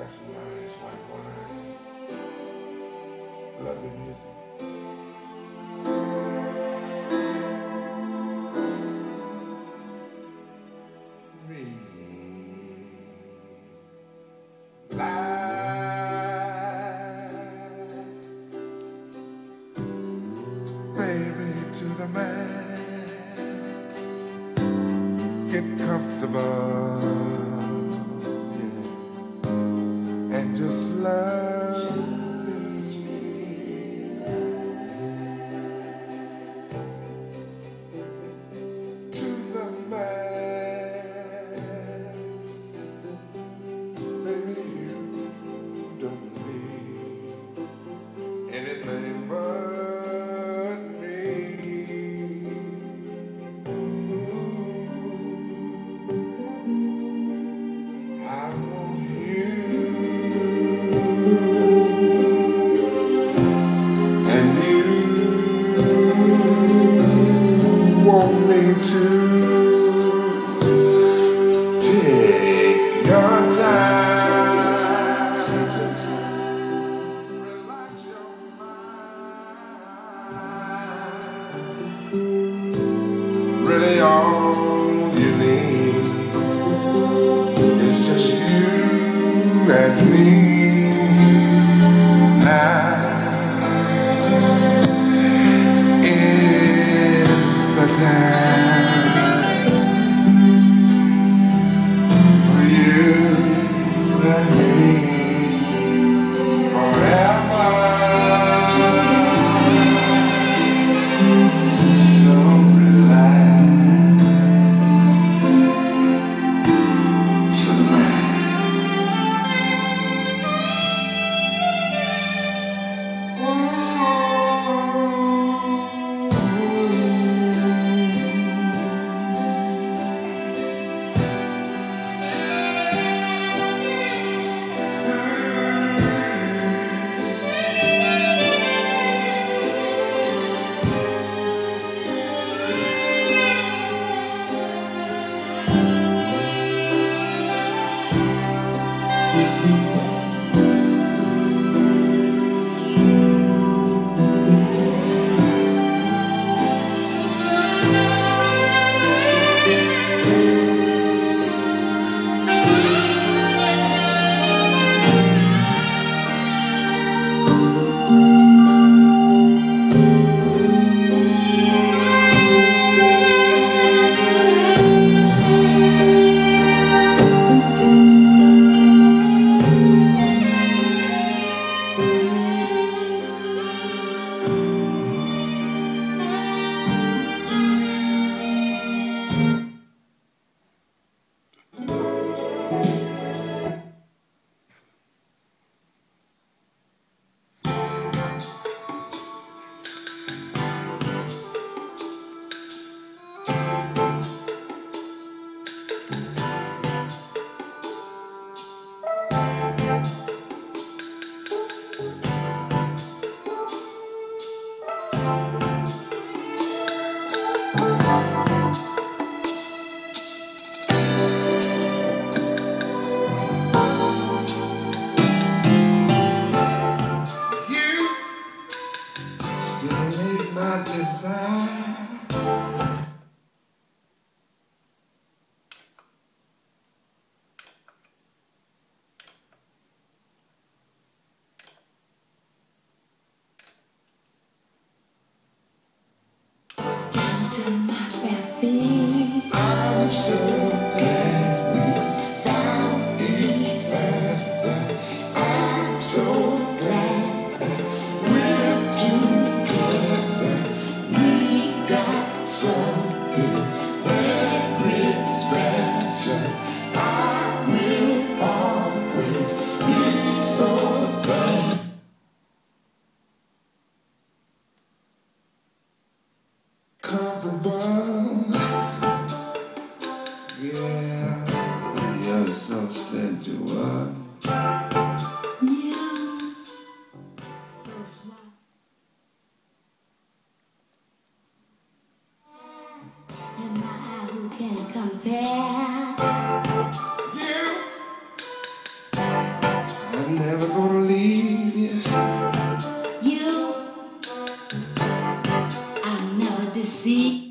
got some nice white wine. Lovely music. Baby to the max. Get comfortable. me to take your time. Really all you need is just you and me. into my family. I'm so. Yeah, you're so sensual. Yeah, so smart. And I who can compare? You, I'm never gonna leave you. You, I'll never deceive.